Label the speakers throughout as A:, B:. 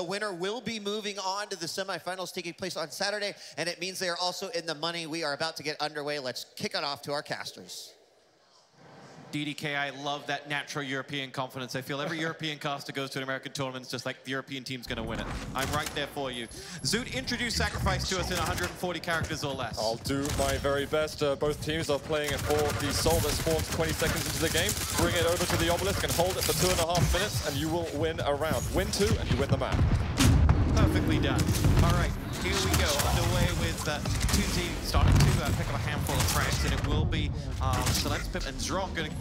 A: The winner will be moving on to the semifinals taking place on Saturday, and it means they are also in the money. We are about to get underway. Let's kick it off to our casters.
B: DDK, I love that natural European confidence. I feel every European caster goes to an American tournament, it's just like the European team's going to win it. I'm right there for you. Zoot, introduce Sacrifice to us in 140 characters or less.
C: I'll do my very best. Uh, both teams are playing for the soul that spawns 20 seconds into the game. Bring it over to the obelisk and hold it for two and a half minutes, and you will win a round. Win two, and you win the map.
B: Perfectly done. All right, here we go. With uh, 2Z starting to uh, pick up a handful of frags, and it will be um, Celeste, Pip, and Zron going to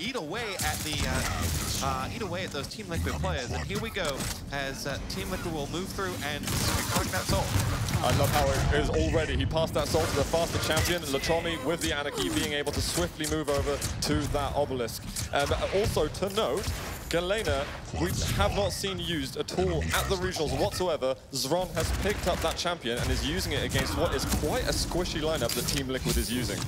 B: eat away at the uh, uh, eat away at those Team Liquid players. And here we go as uh, Team Liquid will move through and collect that soul.
C: I love how it is already. He passed that soul to the faster champion, Latromi, with the Anarki being able to swiftly move over to that obelisk. Also to note, Galena, we have not seen used at all at the regionals whatsoever. Zron has picked up that champion and is using it against what is quite a squishy lineup that Team Liquid is using.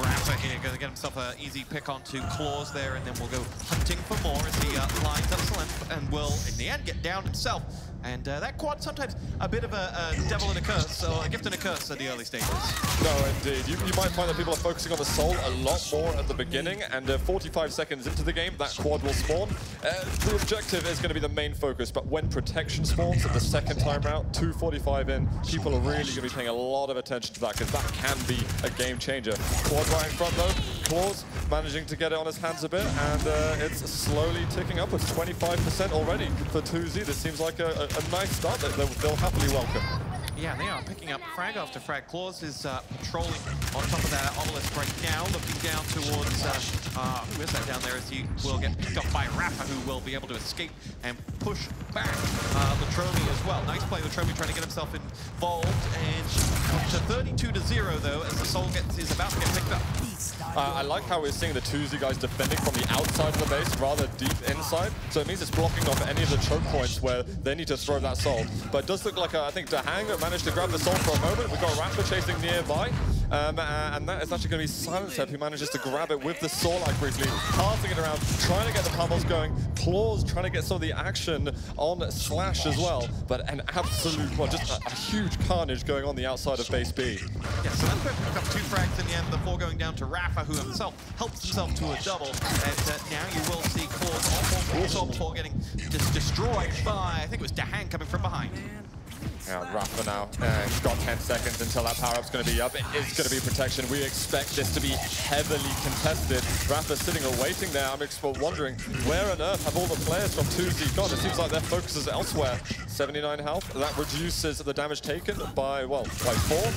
B: Rapha here going to get himself an easy pick onto Claws there, and then we'll go hunting for more as he uh, lines up Celeste and will, in the end, get down himself. And uh, that quad sometimes a bit of a, a, devil and a curse, or a gift and a curse at the early stages.
C: No, indeed. You, you, might find that people are focusing on the soul a lot more at the beginning, and uh, 45 seconds into the game, that quad will spawn. Uh, the objective is going to be the main focus, but when protection spawns at the second time round, 245 in, people are really going to be paying a lot of attention to that, because that can be a game changer. Quad right in front, though. Claws managing to get it on his hands a bit, and uh, it's slowly ticking up. upwards. 25% already for 2Z. This seems like a, a a nice start that they'll happily welcome.
B: Yeah, they are picking up frag after frag. Claws is uh, patrolling on top of that obelisk right now, looking down towards, uh, uh, who is that down there as he will get picked up by Rapha, who will be able to escape and push back uh, Latromi as well. Nice play, Latromi trying to get himself involved, and to 32 to 0 though, as the soul gets is about to get picked up.
C: Uh, I like how we're seeing the 2Z guys defending from the outside of the base rather deep inside. So it means it's blocking off any of the choke points where they need to throw that salt. But it does look like, uh, I think, Dahang managed to grab the salt for a moment. We've got Rapha chasing nearby. Um, uh, and that is actually going to be Silencehead who manages to grab it with the Sorlag briefly, passing it around, trying to get the pummels going. Claws trying to get some of the action on Slash as well. But an absolute, well, just a, a huge carnage going on the outside of base B.
B: Yeah, so that's picked up two frags in the end, the four going down to Rapha, who himself helps himself to a double. And uh, now you will see Claws on before getting just destroyed by, I think it was Dahang coming from behind.
C: Yeah, Rapha now. Uh, he's got 10 seconds until that power-up's going to be up. It is going to be protection. We expect this to be heavily contested. Rapha sitting and waiting there. I'm wondering, where on earth have all the players from 2Z gone? It seems like their focus is elsewhere. 79 health. That reduces the damage taken by, well, by four.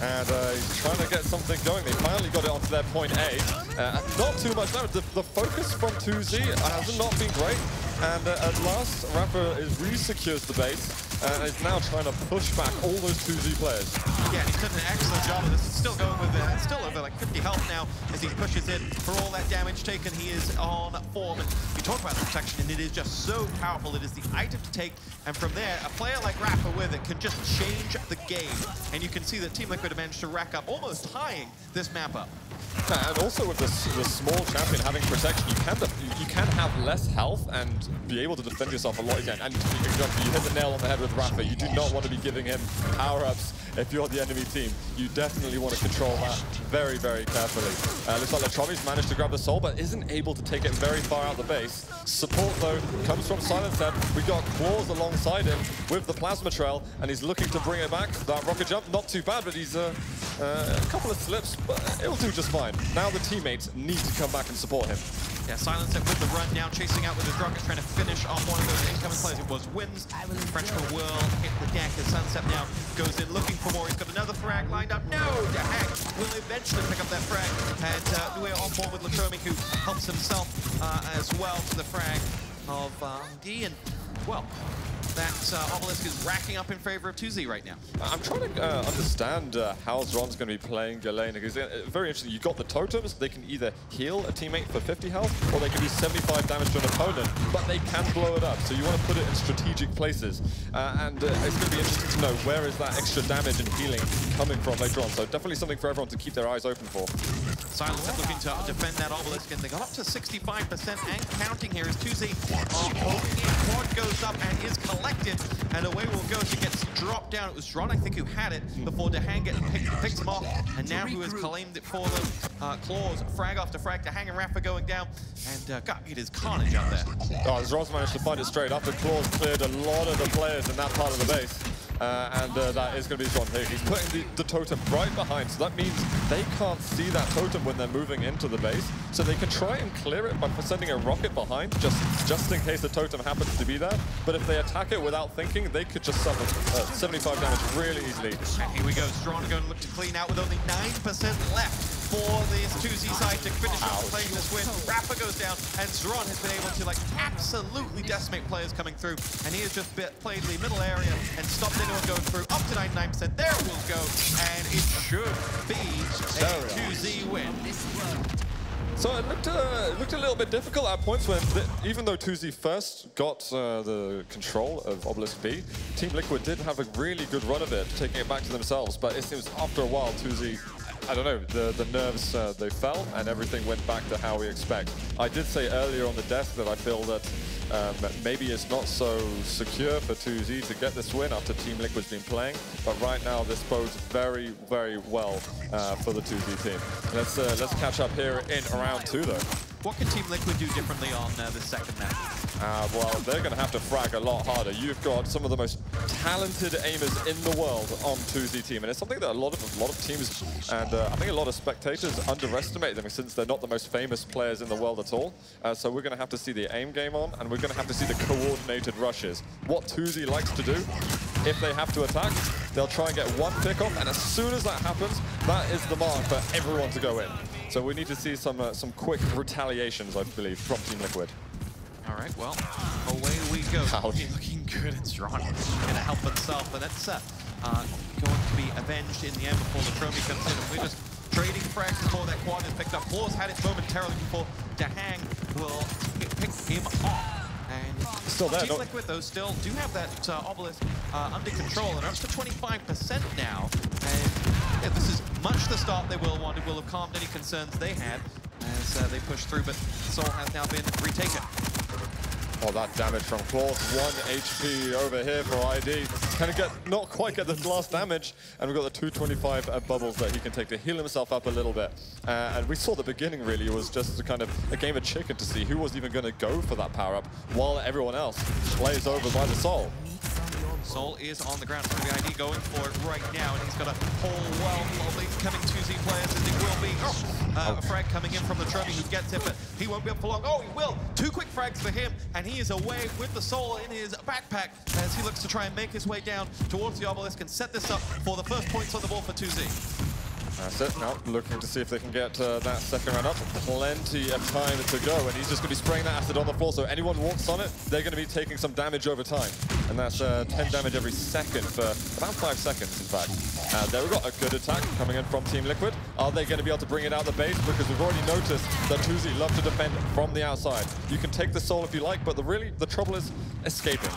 C: And uh, he's trying to get something going. They finally got it onto their point A. Uh, not too much damage. The, the, focus from 2Z has not been great. And uh, at last, Rapha is re-secures the base and is now trying to push back all those 2Z players.
B: Yeah, he's done an excellent job of this. Still going with uh, still over like 50 health now as he pushes in. For all that damage taken, he is on form. And we talk about the protection, and it is just so powerful. It is the item to take, and from there, a player like Rapha with it can just change the game. And you can see that Team Liquid have managed to rack up, almost tying this map up.
C: Uh, and also with the, the small champion having protection, you can you can have less health and be able to defend yourself a lot again. And you hit the nail on the head with Rapha. You do not want to be giving him power-ups if you're the enemy team. You definitely want to control that very, very carefully. Uh, looks like Latromi's managed to grab the soul, but isn't able to take it very far out the base. Support, though, comes from Silencehead. We got Claws alongside him with the Plasma Trail, and he's looking to bring it back. That rocket jump, not too bad, but he's uh, uh, a couple of slips, but it'll do just fine. Now the teammates need to come back and support him.
B: Yeah, Silencehead with the run now, chasing out with his rockets, trying to finish off one of those incoming players. It was Wins. Frenchman will hit the deck as Sunset now goes in looking for more. He's got another frag lined up. No! The hack will eventually pick up that frag. And uh, we're on board with Latromi, who helps himself uh, as well to the frag of uh, D. And, well, that uh, Obelisk is racking up in favor of 2Z right now.
C: I'm trying to uh, understand uh, how Zron's going to be playing Galena because uh, very interesting. you've got the totems; they can either heal a teammate for 50 health, or they can do 75 damage to an opponent, but they can blow it up. So you want to put it in strategic places, uh, and uh, it's going to be interesting to know where is that extra damage and healing coming from later on. So definitely something for everyone to keep their eyes open for.
B: Silence is looking to defend that Obelisk, and they got up to 65% and counting here as 2Z are holding in. Quad goes up and is collected, and away we'll go. She gets dropped down. It was Ron, I think, who had it before Dehang gets picked, picks him off, and now who has claimed it for them. Uh, Claws, frag after frag, Dehang and Rapha going down, and uh, God, it is carnage out there.
C: Oh, as Ross managed to find it straight up, after Claws cleared a lot of the players in that part of the base. Uh, and uh, that is going to be Zron here. He's putting the, the, totem right behind, so that means they can't see that totem when they're moving into the base. So they can try and clear it by sending a rocket behind, just just in case the totem happens to be there. But if they attack it without thinking, they could just suffer uh, 75 damage really easily.
B: And here we go. Zron going to look to clean out with only 9% left for this 2Z side to finish off playing this win. Rapha goes down, and Zron has been able to like absolutely decimate players coming through. And he has just bit, played the middle area and stopped anyone going through. Up to 99%. There will go, and it should be a 2Z win.
C: So it looked, uh, it looked a little bit difficult at points when, the, even though 2Z first got uh, the control of Obelisk B, Team Liquid did have a really good run of it, taking it back to themselves. But it seems after a while, 2Z I don't know, the, the nerves, uh, they fell and everything went back to how we expect. I did say earlier on the desk that I feel that um, maybe it's not so secure for 2Z to get this win after Team Liquid's been playing, but right now this bodes very, very well uh, for the 2Z team. Let's, uh, let's catch up here in round two though.
B: What can Team Liquid do differently on uh, the second map?
C: Uh, well, they're going to have to frag a lot harder. You've got some of the most talented aimers in the world on 2Z team, and it's something that a lot of a lot of teams and uh, I think a lot of spectators underestimate them since they're not the most famous players in the world at all. Uh, so we're going to have to see the aim game on, and we're going to have to see the coordinated rushes. What 2Z likes to do, if they have to attack, they'll try and get one pick off, and as soon as that happens, that is the mark for everyone to go in. So we need to see some uh, some quick retaliations, I believe, from Team Liquid.
B: All right, well, away we go.
C: Howdy.
B: Looking good and strong. Gonna help himself, and that's uh, uh, going to be avenged in the end before the Chromie comes in. And we're just trading frags before that quad is picked up. Claws had it momentarily before Dehang will pick him off. And
C: still there.
B: Team Liquid, though, still do have that uh, obelisk uh, under control, and up to 25% now. And this is much the start they will want. It will have calmed any concerns they had as uh, they push through, but Soul has now been retaken.
C: Oh, that damage from Claws. One HP over here for ID. Can get, not quite get the last damage. And we've got the 225 uh, bubbles that he can take to heal himself up a little bit. Uh, and we saw the beginning really was just a kind of a game of chicken to see who was even going to go for that power up while everyone else plays over by the soul.
B: Soul is on the ground for the ID going for it right now, and he's got a whole wealth of coming 2Z players, as he will be. Oh, uh, a frag coming in from Latromi who gets it, but he won't be up for long. Oh, he will. Two quick frags for him, and he is away with the Soul in his backpack as he looks to try and make his way down towards the Obelisk and set this up for the first points on the board for 2Z.
C: That's it. Now looking to see if they can get uh, that second round up. Plenty of time to go, and he's just going to be spraying that acid on the floor, so anyone walks on it, they're going to be taking some damage over time. And that's uh, 10 damage every second for about 5 seconds, in fact. Uh, there we got a good attack coming in from Team Liquid. Are they going to be able to bring it out the base? Because we've already noticed that 2Z love to defend from the outside. You can take the soul if you like, but the really the trouble is escaping.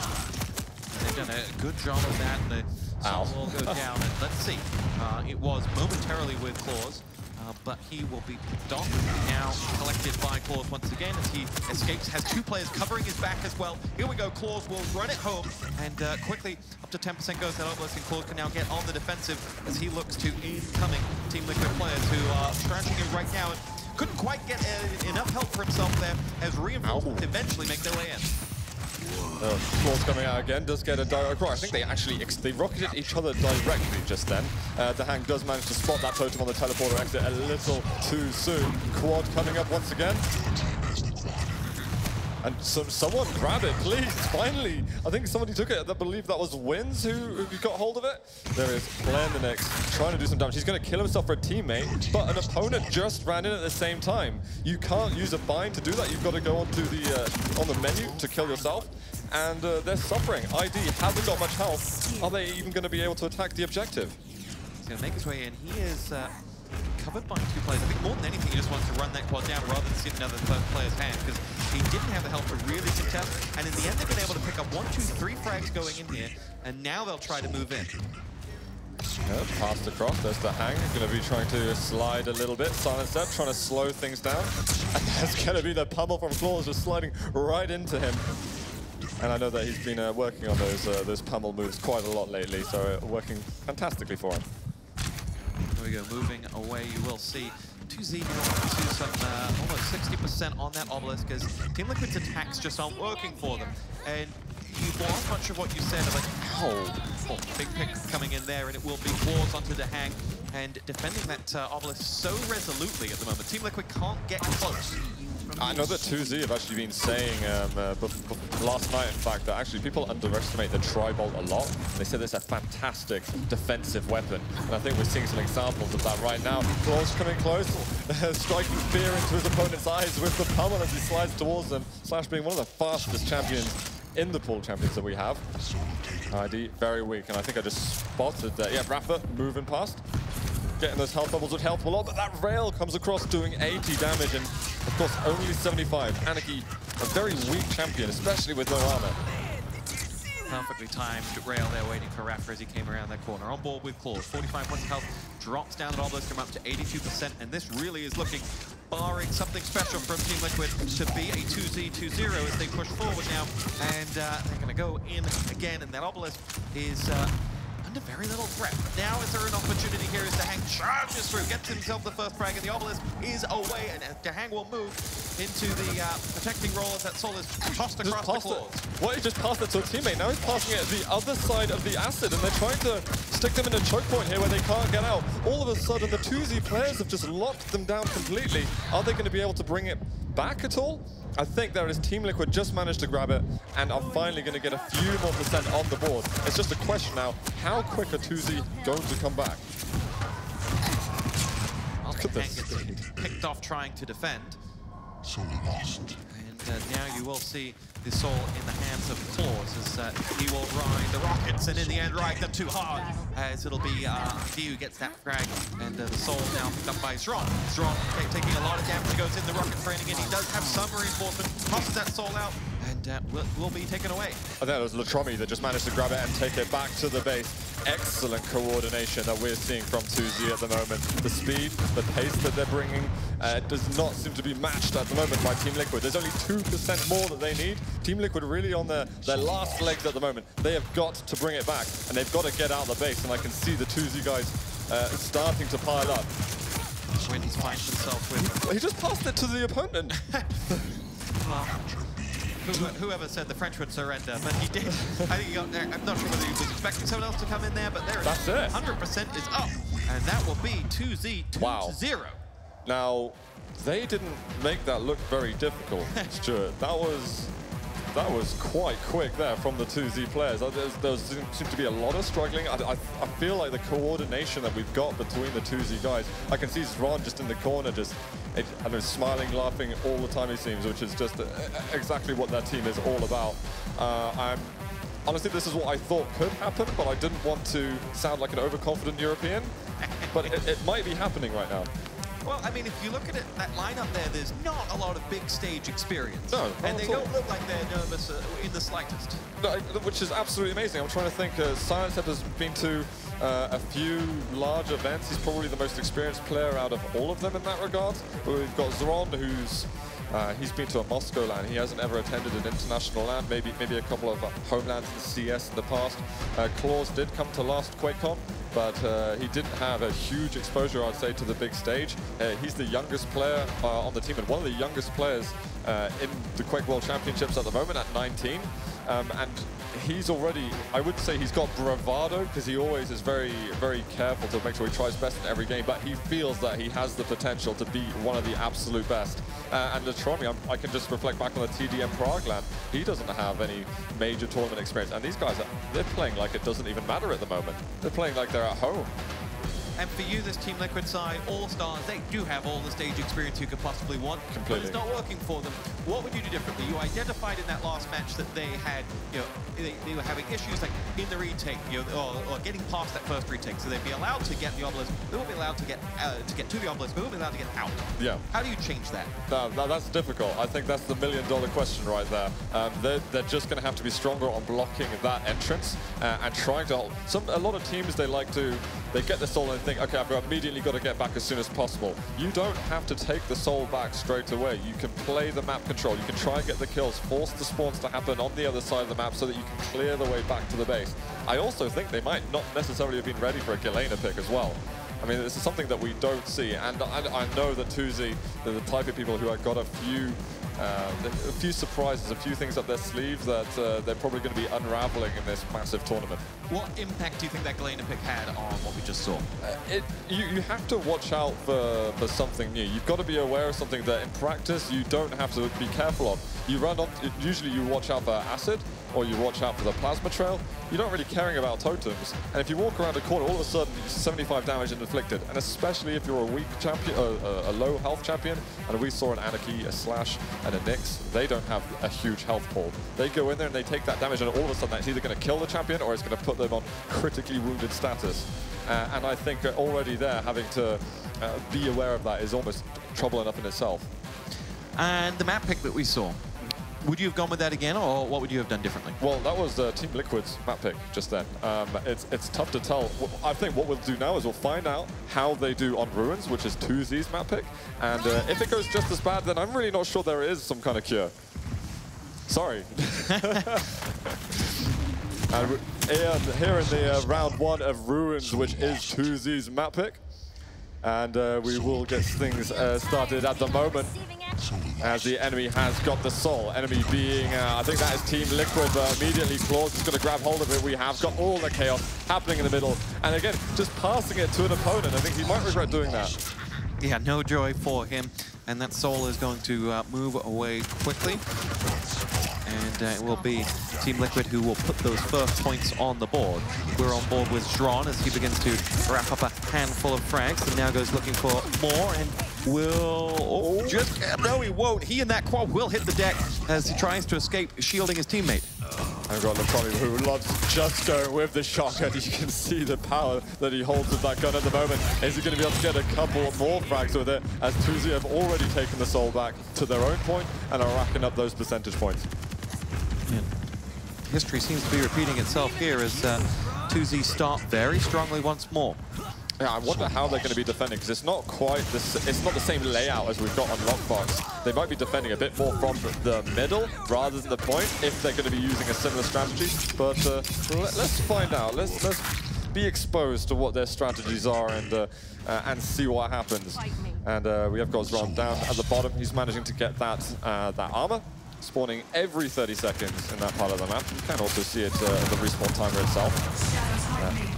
B: They've done a good job of that. Ow. will go down. And let's see. Uh, it was momentarily with Claws. Uh, but he will be picked off. Now collected by Claws once again as he escapes. Has two players covering his back as well. Here we go. Claws will run it home. And uh, quickly, up to 10% goes that Obelisk. And Claws can now get on the defensive as he looks to incoming Team Liquid players who are scratching him right now. And couldn't quite get uh, enough help for himself there as reinforcements eventually make their way in.
C: Uh, Claws coming out again, does get a direct rock. I think they actually they rocketed each other directly just then. Uh, hang does manage to spot that totem on the teleporter exit a little too soon. Quad coming up once again. And so, someone grab it, please, finally. I think somebody took it. I believe that was Wins who, who got hold of it. There is Blendenix trying to do some damage. He's going to kill himself for a teammate, but an opponent just ran in at the same time. You can't use a bind to do that. You've got to go onto the uh, on the menu to kill yourself. And uh, they're suffering. ID hasn't got much health. Are they even going to be able to attack the objective?
B: He's going to make his way in. He is uh, covered by two players. I think more than anything, he just wants to run that quad down rather than sit another player's hand because he didn't have the help to really contest. And in the end, they've been able to pick up one, two, three frags going in here, and now they'll try to move in.
C: Yeah, passed across, there's Dahang, going to be trying to slide a little bit. Silent Step trying to slow things down. And that's going to be the pummel from Claws just sliding right into him. And I know that he's been uh, working on those uh, those pummel moves quite a lot lately, so uh, working fantastically for him.
B: Here we go, moving away, you will see 2Z to some uh, almost 60% on that obelisk because Team Liquid's attacks just aren't working for them. And you lost much of what you said of like, oh, oh, big pick coming in there, and it will be Wars onto Dahang and defending that uh, obelisk so resolutely at the moment. Team Liquid can't get close.
C: I know that 2Z have actually been saying um, uh, last night, in fact, that actually people underestimate the Tri-Bolt a lot. They said it's a fantastic defensive weapon. And I think we're seeing some examples of that right now. Claws coming close, striking fear into his opponent's eyes with the pummel as he slides towards them. Slash being one of the fastest champions in the pool champions that we have. ID very weak, and I think I just spotted that. Yeah, Rapha moving past getting those health bubbles would help a lot, but that rail comes across doing 80 damage, and of course only 75. Anarki, a very weak champion, especially with no armor.
B: Perfectly timed rail there waiting for Rapha as he came around that corner. On board with Claws, 45 points of health, drops down at Obelisk, come up to 82%, and this really is looking, barring something special from Team Liquid, to be a 2Z2-0 as they push forward now, and uh, they're going to go in again, and that Obelisk is uh, under very little threat. Now is there an opportunity here as Dahang charges through, gets himself the first frag, and the Obelisk is away, and Dahang will move into the uh, protecting role as that soul is tossed across the claws.
C: It. What, he just passed it to a teammate, now he's passing it the other side of the acid, and they're trying to stick them in a choke point here where they can't get out. All of a sudden, the 2Z players have just locked them down completely. Are they going to be able to bring it back at all? I think there is Team Liquid just managed to grab it and are finally going to get a few more percent on the board. It's just a question now, how quick are 2Z going to come back?
B: Look at this picked off trying to defend. So lost. And uh, now you will see the soul in the hands of Claws as uh, he will ride the rockets and in the end ride them too hard as it'll be uh, who gets that frag and uh, the soul now picked up by Strong. Strong taking a lot of damage goes in the rocket training and he does have some reinforcement, tosses that soul out and will, will, be taken away.
C: I think it was Latromi that just managed to grab it and take it back to the base. Excellent coordination that we're seeing from 2Z at the moment. The speed, the pace that they're bringing uh, does not seem to be matched at the moment by Team Liquid. There's only 2% more that they need. Team Liquid really on their, their last legs at the moment. They have got to bring it back, and they've got to get out of the base, and I can see the 2Z guys uh, starting to pile up.
B: Wins finds himself with...
C: He just passed it to the opponent.
B: well, whoever said the French would surrender, but he did. I think he got there. I'm not sure whether he was expecting someone else to come in there, but there
C: That's it.
B: 100% is up, and that will be 2Z 2
C: wow.
B: 0.
C: Now, they didn't make that look very difficult, Stuart. That was that was quite quick there from the 2Z players. There seemed to be a lot of struggling. I, I, I, feel like the coordination that we've got between the 2Z guys, I can see Zron just in the corner, just I know, smiling, laughing all the time, it seems, which is just uh, exactly what that team is all about. Uh, I'm Honestly, this is what I thought could happen, but I didn't want to sound like an overconfident European. but it, it might be happening right now.
B: Well, I mean, if you look at it, that lineup there, there's not a lot of big stage experience.
C: No,
B: And they don't look like they're nervous uh, in the slightest.
C: No, which is absolutely amazing. I'm trying to think, uh, Silence has been to uh, a few large events. He's probably the most experienced player out of all of them in that regard. But we've got Zeron, who's uh, he's been to a Moscow LAN. He hasn't ever attended an international LAN, maybe maybe a couple of uh, homelands in the CS in the past. Uh, Claws did come to last QuakeCon, but uh, he didn't have a huge exposure, I'd say, to the big stage. Uh, he's the youngest player uh, on the team and one of the youngest players uh, in the Quake World Championships at the moment at 19. Um, and he's already, I wouldn't say he's got bravado, because he always is very, very careful to make sure he tries best in every game, but he feels that he has the potential to be one of the absolute best. Uh, and Latromi, I can just reflect back on the TDM Prague LAN. He doesn't have any major tournament experience, and these guys, are, they're playing like it doesn't even matter at the moment. They're playing like they're at home.
B: And for you, this Team Liquid side, All-Stars, they do have all the stage experience you could possibly want.
C: Completely.
B: But it's not working for them. What would you do differently? You identified in that last match that they had, you know, they, they were having issues like in the retake, you know, or, or, getting past that first retake. So they'd be allowed to get the obelisk, they won't be allowed to get uh, to get to the obelisk, but they won't be allowed to get out.
C: Yeah.
B: How do you change that?
C: No, no, that's difficult. I think that's the million dollar question right there. Um, they're, they're just going to have to be stronger on blocking that entrance uh, and trying to hold. Some, a lot of teams, they like to, they get the soul and think, okay, I've immediately got to get back as soon as possible. You don't have to take the soul back straight away. You can play the map control. You can try and get the kills, force the spawns to happen on the other side of the map so that you can clear the way back to the base. I also think they might not necessarily have been ready for a Galena pick as well. I mean, this is something that we don't see, and I, I know that 2Z, they're the type of people who have got a few uh, a few surprises, a few things up their sleeve that uh, they're probably going to be unraveling in this massive tournament.
B: What impact do you think that Galena pick had on what we just saw? Uh,
C: it, you, you have to watch out for, for something new. You've got to be aware of something that in practice you don't have to be careful of. You run on, usually you watch out for acid, or you watch out for the plasma trail, you're not really caring about totems. And if you walk around a corner, all of a sudden, 75 damage is inflicted. And especially if you're a weak champion, uh, a low health champion, and we saw an Anarki, a Slash, and a Nyx, they don't have a huge health pool. They go in there and they take that damage, and all of a sudden, that's either going to kill the champion or it's going to put them on critically wounded status. Uh, and I think already there, having to uh, be aware of that is almost trouble enough in itself.
B: And the map pick that we saw, would you have gone with that again, or what would you have done differently?
C: Well, that was uh, Team Liquid's map pick just then. Um, it's, it's tough to tell. I think what we'll do now is we'll find out how they do on Ruins, which is 2Z's map pick. And uh, if it goes just as bad, then I'm really not sure there is some kind of cure. Sorry. and here in the uh, round one of Ruins, which is 2Z's map pick. And uh, we will get things uh, started at the moment as the enemy has got the soul. Enemy being, uh, I think that is Team Liquid, but immediately Claws is going to grab hold of it. We have got all the chaos happening in the middle. And again, just passing it to an opponent. I think he might regret doing that.
B: Yeah, no joy for him. And that soul is going to uh, move away quickly and uh, it will be Team Liquid who will put those first points on the board. We're on board with Zron as he begins to wrap up a handful of frags and now goes looking for more and will oh, just no he won't. He and that quad will hit the deck as he tries to escape shielding his teammate.
C: I've got Latromi who loves just going with the shotgun. You can see the power that he holds with that gun at the moment. Is he going to be able to get a couple more frags with it as 2Z have already taken the soul back to their own point and are racking up those percentage points.
B: History seems to be repeating itself here as uh, 2Z start very strongly once more.
C: Yeah, I wonder how they're going to be defending because it's not quite this. It's not the same layout as we've got on Lockbox. They might be defending a bit more from the middle rather than the point if they're going to be using a similar strategy. But uh, let, us find out. Let's let's be exposed to what their strategies are and uh, uh, and see what happens. And uh, we have got Zron down at the bottom. He's managing to get that uh, that armor spawning every 30 seconds in that part of the map. You can also see it uh, the respawn timer itself. Uh,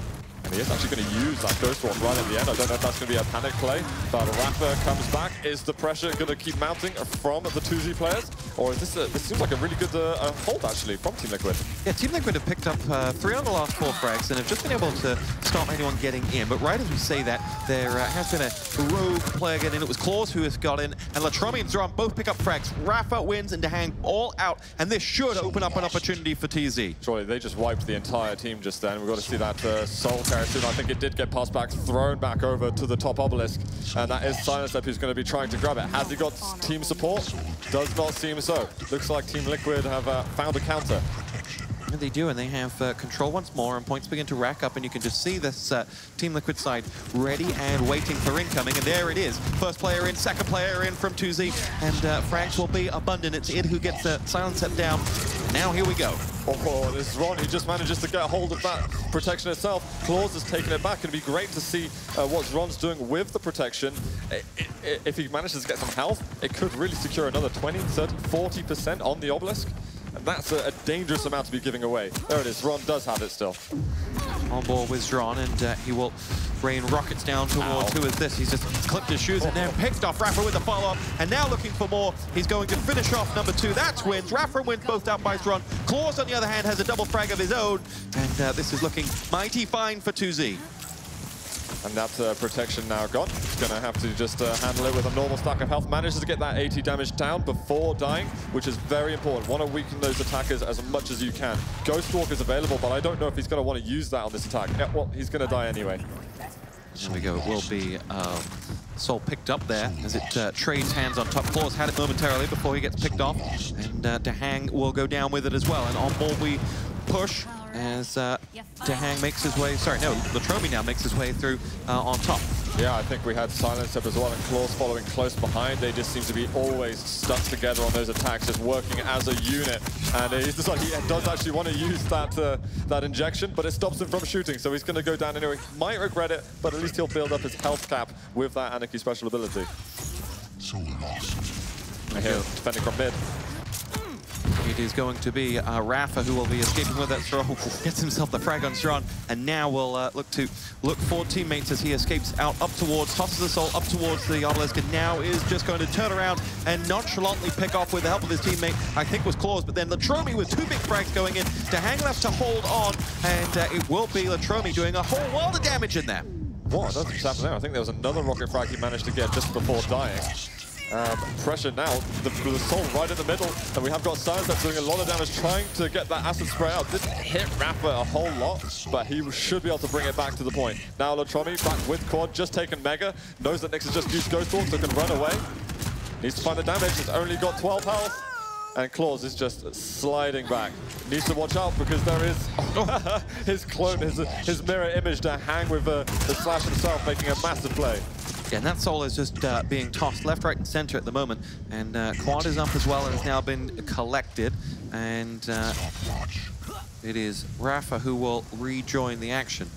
C: and he is actually going to use that Ghost one right at the end. I don't know if that's going to be a panic play, but Rapha comes back. Is the pressure going to keep mounting from the 2Z players? Or is this a, this seems like a really good uh, hold, actually, from Team Liquid?
B: Yeah, Team Liquid have picked up uh, three on the last four frags and have just been able to stop anyone getting in. But right as we say that, there uh, has been a rogue player getting in. It was Claws who has got in, and Latromi and Zron both pick up frags. Rapha wins and Dehang all out, and this should open up an opportunity for TZ.
C: Surely, they just wiped the entire team just then. We've got to see that uh, Soul I think it did get passed back, thrown back over to the top obelisk, and that is Silenstep who's going to be trying to grab it. Has he got team support? Does not seem so. Looks like Team Liquid have uh, found a counter.
B: They do, and they have uh, control once more, and points begin to rack up, and you can just see this uh, Team Liquid side ready and waiting for incoming, and there it is. First player in, second player in from 2Z, and uh, frags will be abundant. It's Id who gets the silence set down. Now here we go.
C: Oh, this is Ron. He just manages to get a hold of that protection itself. Claws has taken it back. It'd be great to see uh, what Ron's doing with the protection. It, it, if he manages to get some health, it could really secure another 20, 30, 40% on the Obelisk. That's a, a dangerous amount to be giving away. There it is. Ron does have it still.
B: On board with Zron, and uh, he will rain rockets down towards
C: Ow.
B: who is this? He's just clipped his shoes and then picked off Rapha with the follow-up, and now looking for more. He's going to finish off number two. That's wins. Rapha wins both out by Zron. Claus, on the other hand, has a double frag of his own, and uh, this is looking mighty fine for 2Z.
C: And that uh, protection now gone. Going to have to just uh, handle it with a normal stack of health. Manages to get that 80 damage down before dying, which is very important. Want to weaken those attackers as much as you can. Ghost Walk is available, but I don't know if he's going to want to use that on this attack. Yeah, well, he's going to die anyway.
B: There we go. It will be um, Soul picked up there as it uh, trades hands on top. Claus had it momentarily before he gets picked off. And uh, Dahang will go down with it as well. And on board we push as uh, Dahang makes his way, sorry, no, Latromi now makes his way through uh, on top.
C: Yeah, I think we had Silence up as well, and Claws following close behind. They just seem to be always stuck together on those attacks, just working as a unit. And he's just like, he does actually want to use that uh, that injection, but it stops him from shooting, so he's going to go down anyway. Might regret it, but at least he'll build up his health cap with that Anarki special ability. And here, defending from mid.
B: It is going to be uh, Rapha who will be escaping with that throw. Gets himself the frag on Strong, and now will uh, look to look for teammates as he escapes out up towards, tosses the soul up towards the obelisk, and now is just going to turn around and nonchalantly pick off with the help of his teammate. I think was Claus, but then Latromi with two big frags going in to hang left to hold on, and uh, it will be Latromi doing a whole world of damage in there.
C: What earth just happened there? I think there was another rocket frag he managed to get just before dying. Um, pressure now, the, the soul right in the middle, and we have got Silence that's doing a lot of damage trying to get that acid spray out. Didn't hit Rapha a whole lot, but he should be able to bring it back to the point. Now Latromi back with Quad, just taken Mega, knows that Nyx has just used Ghost so can run away. Needs to find the damage, it's only got 12 health. And Claws is just sliding back. Needs to watch out because there is his clone, his, his mirror image to hang with uh, the Slash himself, making a massive play.
B: Yeah, and that soul is just uh, being tossed left, right, and center at the moment. And uh, Quad is up as well and has now been collected. And uh, it is Rapha who will rejoin the action.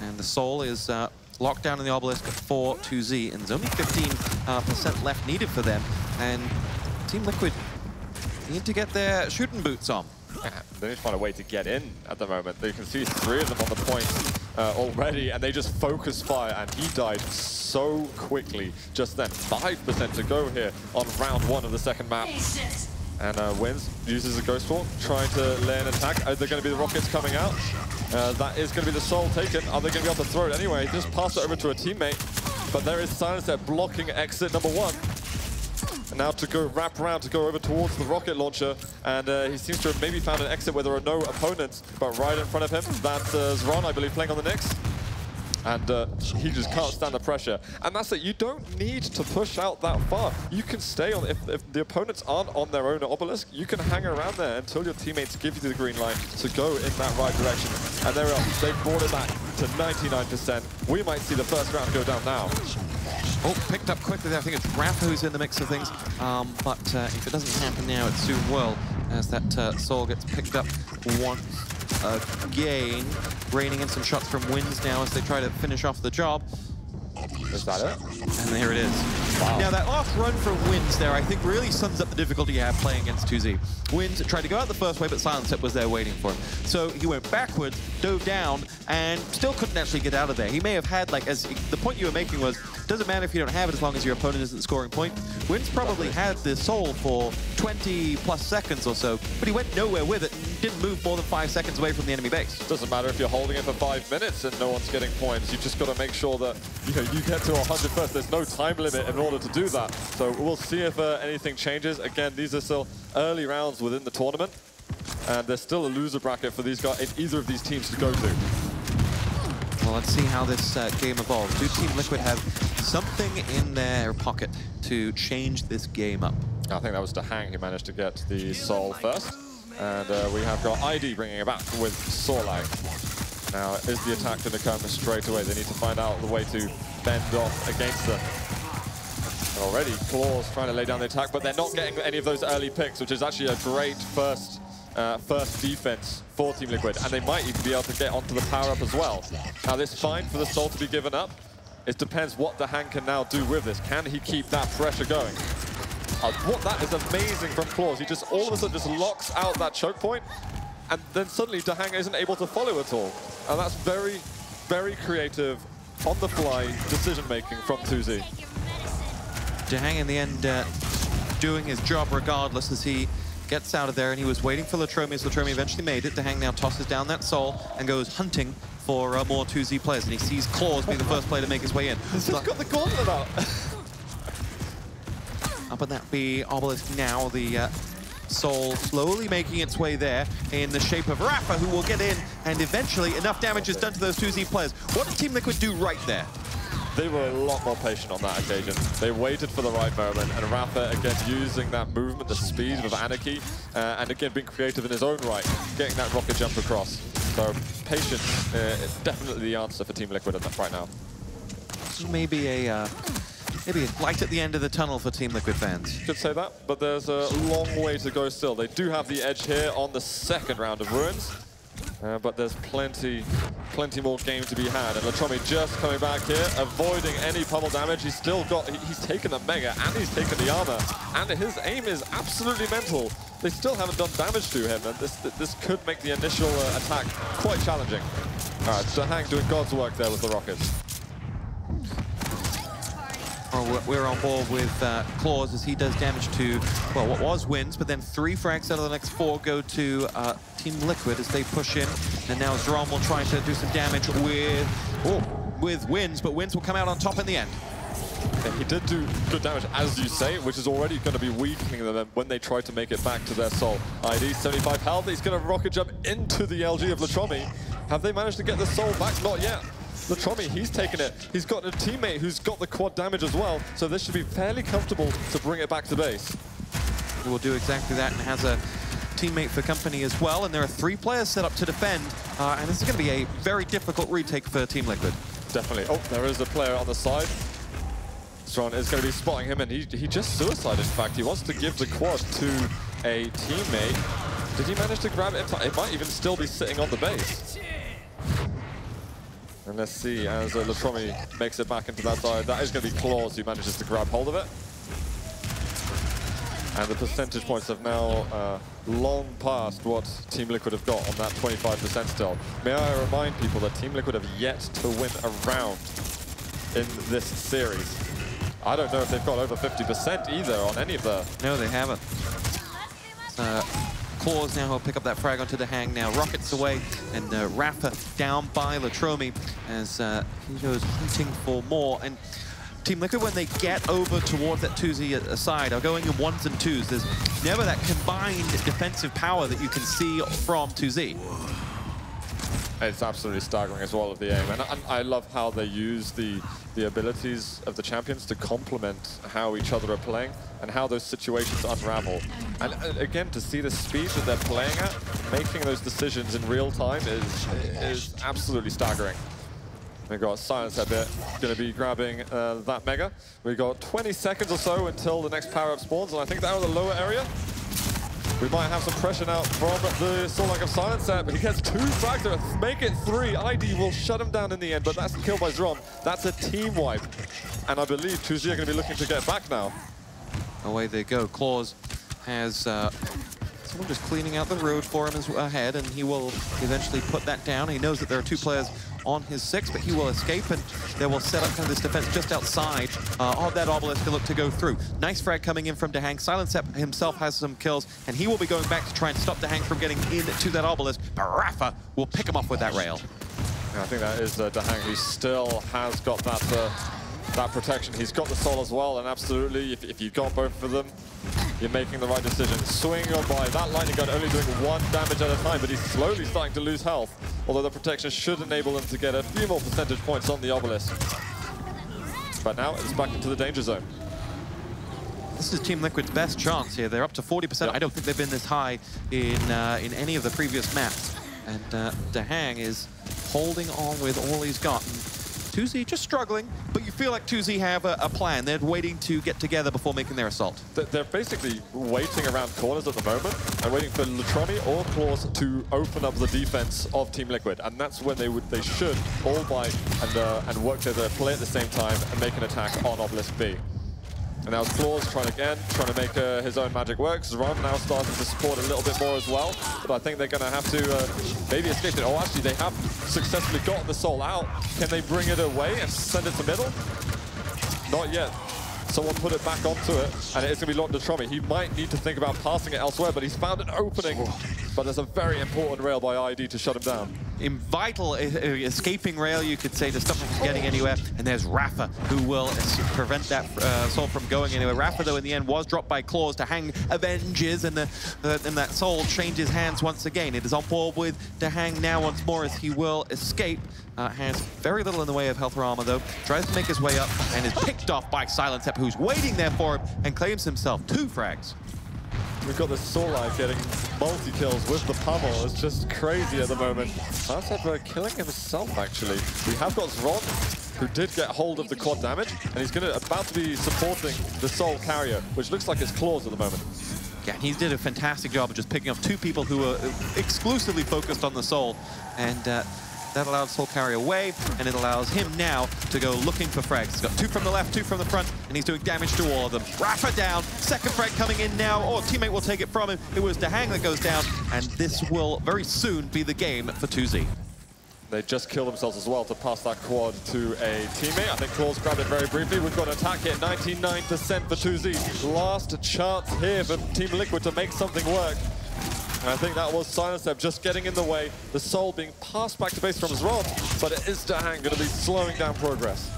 B: And the soul is uh, locked down in the obelisk for 2Z, and there's only 15 uh, percent left needed for them. And Team Liquid need to get their shooting boots on.
C: They need to find a way to get in at the moment. You can see three of them on the point uh, already, and they just focus fire, and he died so quickly just then. 5% to go here on round one of the second map. And uh, wins, uses a Ghost Walk, trying to lay an attack. Are there going to be the rockets coming out? Uh, that is going to be the soul taken. Are they going to be able to throw it anyway? Just pass it over to a teammate. But there is Silence there blocking exit number one. And now to go wrap around to go over towards the rocket launcher. And uh, he seems to have maybe found an exit where there are no opponents. But right in front of him, that's uh, Zron, I believe, playing on the Nyx. And uh, he just can't stand the pressure. And that's it. You don't need to push out that far. You can stay on. If, if the opponents aren't on their own obelisk, you can hang around there until your teammates give you the green line to go in that right direction. And they're up. They've brought it back to 99%. We might see the first round go down now.
B: Oh, picked up quickly there. I think it's Rapha who's in the mix of things. Um, but uh, if it doesn't happen now, it soon will, as that uh, soul gets picked up once again. Raining in some shots from Wins now as they try to finish off the job.
C: Is that it?
B: And there it is.
C: Wow.
B: Now, that last run from Wins there, I think, really sums up the difficulty you have playing against 2Z. Wins tried to go out the first way, but Silence was there waiting for him. So he went backwards, dove down, and still couldn't actually get out of there. He may have had, like, as the point you were making was, doesn't matter if you don't have it as long as your opponent isn't scoring point. Wins probably had the soul for 20 plus seconds or so, but he went nowhere with it and didn't move more than five seconds away from the enemy base.
C: Doesn't matter if you're holding it for five minutes and no one's getting points. You've just got to make sure that you know you get to 100 first. There's no time limit in order to do that. So we'll see if uh, anything changes. Again, these are still early rounds within the tournament, and there's still a loser bracket for these guys, in either of these teams to go to.
B: Well, let's see how this uh, game evolves. Do Team Liquid have something in their pocket to change this game up?
C: I think that was to Hang who managed to get the soul first. And uh, we have got ID bringing it back with Sorlag. Now, is the attack going to come straight away? They need to find out the way to bend off against them. And already, Claws trying to lay down the attack, but they're not getting any of those early picks, which is actually a great first uh, first defense for Team Liquid. And they might even be able to get onto the power-up as well. Now, this fine for the Soul to be given up. It depends what Dahang can now do with this. Can he keep that pressure going? Uh, what that is amazing from Claws. He just all of a sudden just locks out that choke point, and then suddenly Dahang isn't able to follow at all. And that's very, very creative, on-the-fly decision-making from 2Z.
B: Dahang in the end uh, doing his job regardless as he gets out of there and he was waiting for Latromi as Latromi eventually made it. Dehang now tosses down that soul and goes hunting for uh, more 2Z players and he sees Claws being the first player to make his way in.
C: He's just got the gauntlet out.
B: Up and that be Obelisk now, the uh, Soul slowly making its way there in the shape of Rapha, who will get in, and eventually enough damage is done to those 2Z players. What did Team Liquid do right there?
C: They were a lot more patient on that occasion. They waited for the right moment, and Rapha, again, using that movement, the speed of Anarki, uh, and again, being creative in his own right, getting that rocket jump across. So, patience uh, is definitely the answer for Team Liquid at that right now.
B: Maybe a uh, maybe light at the end of the tunnel for Team Liquid fans.
C: Could say that, but there's a long way to go still. They do have the edge here on the second round of Ruins. Uh, but there's plenty, plenty more game to be had. And Latromi just coming back here, avoiding any pummel damage. He's still got, he's taken the Mega and he's taken the armor. And his aim is absolutely mental. They still haven't done damage to him, and this this could make the initial uh, attack quite challenging. All right, so Hank doing God's work there with the Rockets.
B: We're on board with uh, Claws as he does damage to, well, what was Wins, but then three frags out of the next four go to uh, Team Liquid as they push in. And now Zron will try to do some damage with, oh, with Wins, but Wins will come out on top in the end.
C: Yeah, he did do good damage, as you say, which is already going to be weakening them when they try to make it back to their soul. ID, 75 health, he's going to rocket jump into the LG of Latromi. Have they managed to get the soul back? Not yet. Latromi, he's taken it. He's got a teammate who's got the quad damage as well, so this should be fairly comfortable to bring it back to base.
B: He will do exactly that and has a teammate for company as well, and there are three players set up to defend, uh, and this is going to be a very difficult retake for Team Liquid.
C: Definitely. Oh, there is a player on the side. Strong is going to be spotting him, and he, he just suicided, in fact. He wants to give the quad to a teammate. Did he manage to grab it? It might even still be sitting on the base. And let's see, as uh, Latromi makes it back into that side, that is going to be Claws who manages to grab hold of it. And the percentage points have now uh, long past what Team Liquid have got on that 25% still. May I remind people that Team Liquid have yet to win a round in this series. I don't know if they've got over 50% either on any of the...
B: No, they haven't. Uh, Claws now will pick up that frag onto the hang now. Rockets away, and uh, Rapha down by Latromi as uh, he goes hunting for more. And Team Liquid, when they get over towards that 2Z side, are going in ones and twos. There's never that combined defensive power that you can see from 2Z.
C: It's absolutely staggering as well of the aim. And I, love how they use the, the abilities of the champions to complement how each other are playing and how those situations unravel. And uh, again, to see the speed that they're playing at, making those decisions in real time is, is absolutely staggering. We've got Silence a bit, going to be grabbing uh, that Mega. We've got 20 seconds or so until the next power-up spawns, and I think they're in the lower area. We might have some pressure now from the Soulnak of Silence set, but he gets two frags there. Make it three. ID will shut him down in the end, but that's killed by Zron. That's a team wipe. And I believe 2Z are going to be looking to get back now.
B: Away they go. Claws has uh, someone just cleaning out the road for him ahead, and he will eventually put that down. He knows that there are two players on his six, but he will escape, and they will set up kind of this defense just outside uh, of that obelisk to look to go through. Nice frag coming in from Dahang. Silence himself has some kills, and he will be going back to try and stop Dahang from getting into that obelisk. But Rapha will pick him off with that rail.
C: I think that is uh, Dahang, who still has got that uh, that protection. He's got the soul as well, and absolutely, if, if you've got both of them, you're making the right decision. Swing on by, that lightning gun only doing one damage at a time, but he's slowly starting to lose health, although the protection should enable him to get a few more percentage points on the obelisk. But now it's back into the danger zone.
B: This is Team Liquid's best chance here. They're up to 40%. Yep. I don't think they've been this high in uh, in any of the previous maps. And uh, Dahang is holding on with all he's got. And 2Z just struggling, but you feel like 2Z have a, a, plan. They're waiting to get together before making their assault.
C: They're basically waiting around corners at the moment and waiting for Latromi or Claws to open up the defense of Team Liquid. And that's when they would they should all by and, uh, and work together, play at the same time, and make an attack on Obelisk B. And now Claws trying again, trying to make uh, his own magic work. Zron now starting to support a little bit more as well. But I think they're going to have to uh, maybe escape it. Oh, actually, they have successfully gotten the soul out. Can they bring it away and send it to middle? Not yet. Someone put it back onto it, and it is going to be Latromi. He might need to think about passing it elsewhere, but he's found an opening. But there's a very important rail by ID to shut him down.
B: In vital uh, escaping rail, you could say, to stop him from getting anywhere. And there's Rapha, who will prevent that uh, soul from going anywhere. Rapha, though, in the end, was dropped by Claws to hang avenges, and, the, uh, and that soul changes hands once again. It is on board with to hang now once more as he will escape. Uh, has very little in the way of health or armor, though. Tries to make his way up and is picked off by Silencep, who's waiting there for him and claims himself two frags.
C: We've got the Soulite getting multi-kills with the pummel. It's just crazy at the moment. Silencep killing himself, actually. We have got Zron, who did get hold of the quad damage, and he's gonna about to be supporting the Soul carrier, which looks like his claws at the moment.
B: Yeah, he did a fantastic job of just picking up two people who were exclusively focused on the Soul, and uh, that allows Soul Carry away, and it allows him now to go looking for frags. He's got two from the left, two from the front, and he's doing damage to all of them. Rapha down, second frag coming in now. Oh, teammate will take it from him. It was Dahang that goes down, and this will very soon be the game for 2Z.
C: They just kill themselves as well to pass that quad to a teammate. I think Klaus grabbed it very briefly. We've got an attack here, 99% for 2Z. Last chance here for Team Liquid to make something work. And I think that was Silencep just getting in the way. The soul being passed back to base from Zron, but it is Dahang going to be slowing down progress.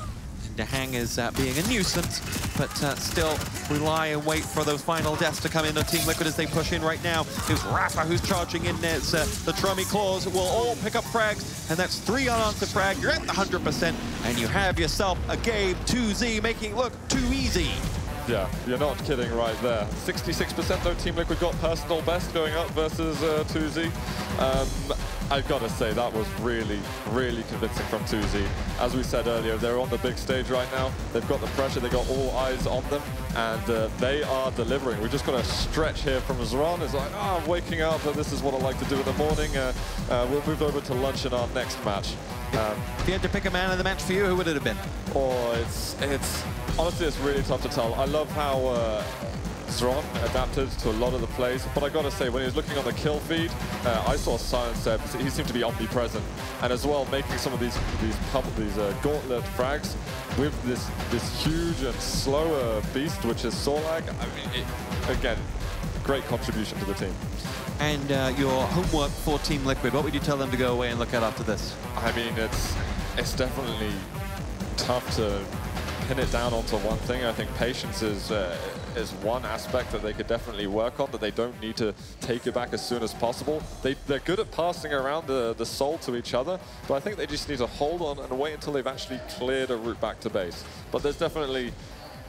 B: Dahang is uh, being a nuisance, but uh, still rely and wait for those final deaths to come in on Team Liquid as they push in right now. It's Rapha who's charging in. There's uh, the Trummy Klaus will all pick up frags, and that's three unanswered frag. You're at the 100%, and you have yourself a game 2Z, making it look too easy.
C: Yeah, you're not kidding right there. 66% though Team Liquid got personal best going up versus uh, 2Z. Um, I've got to say, that was really, really convincing from 2Z. As we said earlier, they're on the big stage right now. They've got the pressure, they've got all eyes on them, and uh, they are delivering. We've just got a stretch here from Zron. It's like, oh, I'm waking up, and this is what I like to do in the morning. Uh, uh, we'll move over to lunch in our next match.
B: Um, if you had to pick a man of the match for you, who would it have been?
C: Oh, it's, it's honestly, it's really tough to tell. I love how uh, Zron adapted to a lot of the plays, but I gotta say, when he was looking on the kill feed, uh, I saw Silencep. He seemed to be omnipresent, and as well making some of these these these uh, gauntlet frags with this this huge and slower beast, which is Sorlag. I mean, it, again, great contribution to the team.
B: And uh, your homework for Team Liquid, what would you tell them to go away and look at after this?
C: I mean, it's it's definitely tough to pin it down onto one thing. I think patience is uh, is one aspect that they could definitely work on, that they don't need to take it back as soon as possible. They, they're good at passing around the, the soul to each other, but I think they just need to hold on and wait until they've actually cleared a route back to base. But there's definitely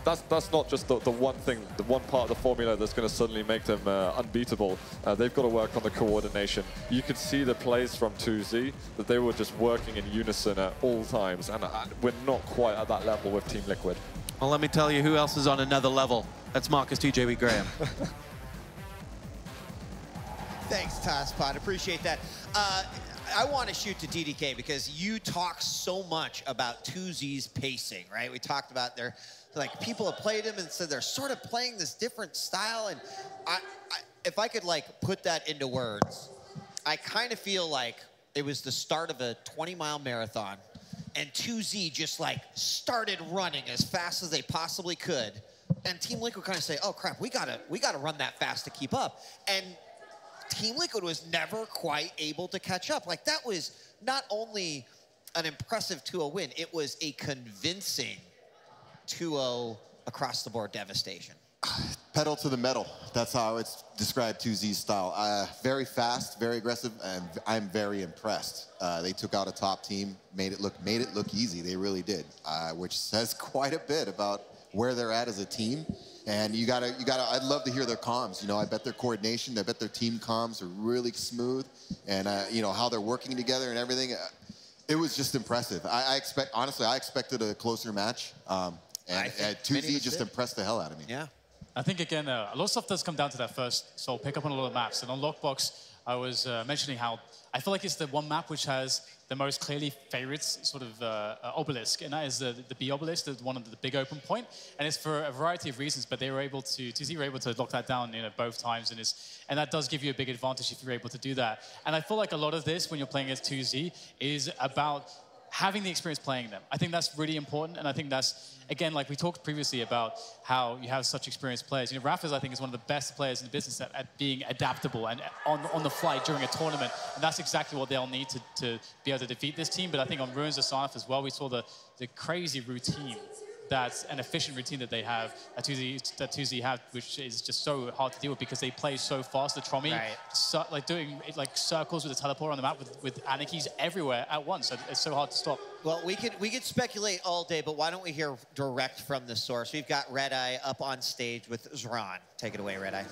C: that's that's not just the, the one thing, the one part of the formula that's going to suddenly make them uh, unbeatable. Uh, they've got to work on the coordination. You could see the plays from 2Z that they were just working in unison at all times, and uh, we're not quite at that level with Team Liquid.
B: Well, let me tell you who else is on another level. That's Marcus TJB Graham.
A: Thanks, Tosspot. Appreciate that. Uh, I want to shoot to DDK because you talk so much about 2Z's pacing, right? We talked about their like people have played him and said they're sort of playing this different style. And I, I, if I could like put that into words, I kind of feel like it was the start of a 20 mile marathon and 2Z just like started running as fast as they possibly could. And Team Liquid kind of say, oh crap, we gotta, we gotta run that fast to keep up. And Team Liquid was never quite able to catch up. Like that was not only an impressive 2-0 win, it was a convincing 2-0 across the board devastation.
D: Pedal to the metal. That's how it's described 2Z's style. Uh, very fast, very aggressive, and I'm very impressed. Uh, they took out a top team, made it look made it look easy. They really did, uh, which says quite a bit about where they're at as a team. And you gotta, you gotta. I'd love to hear their comms. You know, I bet their coordination, I bet their team comms are really smooth, and uh, you know how they're working together and everything. Uh, it was just impressive. I, I expect, honestly, I expected a closer match. Um, and, and 2Z just did. impressed the hell out of me.
A: Yeah.
E: I think, again, uh, a lot of stuff does come down to that first. So pick up on a lot of maps. And on Lockbox, I was uh, mentioning how I feel like it's the one map which has the most clearly favorites sort of uh, uh, obelisk, and that is the, the B obelisk, the one of the big open point. point, and it's for a variety of reasons. But they were able to, 2Z were able to lock that down, you know, both times, and it's and that does give you a big advantage if you're able to do that. And I feel like a lot of this when you're playing as 2Z is about having the experience playing them. I think that's really important, and I think that's again, like we talked previously about how you have such experienced players. You know, Rapha's I think is one of the best players in the business at, at being adaptable and on on the fly during a tournament, and that's exactly what they'll need to, to be able to defeat this team. But I think on Ruins of Sarnath as well, we saw the the crazy routine that's an efficient routine that they have, that 2Z, that 2Z have, which is just so hard to deal with because they play so fast. Latromi,
A: Right.
E: so, like doing like circles with the teleport on the map with, with Anarkis everywhere at once. So it's so hard to stop.
A: Well, we could we could speculate all day, but why don't we hear direct from the source? We've got Redeye up on stage with Zron. Take it away, Redeye.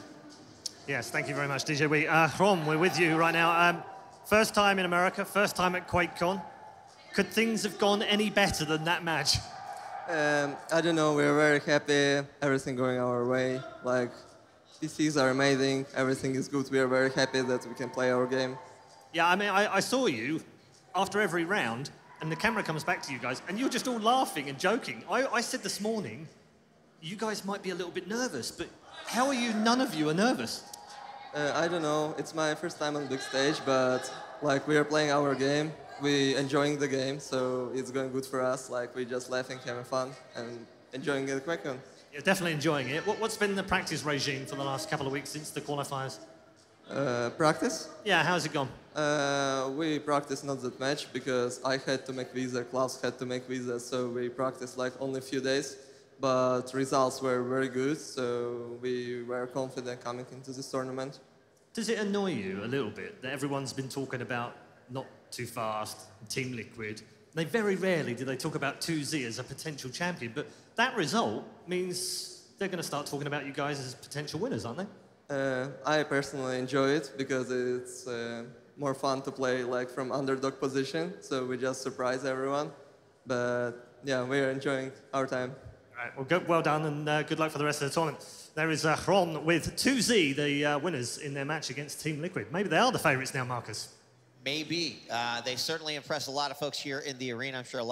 F: Yes, thank you very much, TJB. Uh, Rom, we're with you right now. Um, first time in America, first time at QuakeCon. Could things have gone any better than that match?
G: Um, I don't know. We're very happy. Everything going our way. Like PCs are amazing. Everything is good. We are very happy that we can play our game.
F: Yeah, I mean, I, I saw you after every round, and the camera comes back to you guys, and you're just all laughing and joking. I, I said this morning, you guys might be a little bit nervous, but how are you? None of you are nervous.
G: Uh, I don't know. It's my first time on big stage, but like we are playing our game. We enjoying the game, so it's going good for us. Like we're just laughing, having fun, and enjoying the QuakeCon.
F: You're definitely enjoying it. What, what's been the practice regime for the last couple of weeks since the qualifiers?
G: Uh, practice?
F: Yeah, how's it gone?
G: Uh, we practice not that much because I had to make visa, Klaus had to make visa, so we practiced like only a few days. But results were very good, so we were confident coming into this tournament.
F: Does it annoy you a little bit that everyone's been talking about not too fast, Team Liquid? They very rarely do they talk about 2Z as a potential champion, but that result means they're going to start talking about you guys as potential winners, aren't they?
G: Uh, I personally enjoy it because it's uh, more fun to play like from underdog position, so we just surprise everyone. But yeah, we're enjoying our time.
F: All right, well, good, well done and uh, good luck for the rest of the tournament. There is uh, Zron with 2Z, the uh, winners in their match against Team Liquid. Maybe they are the favourites now, Marcus.
A: Maybe. Uh, they certainly impressed a lot of folks here in the arena. I'm sure a lot.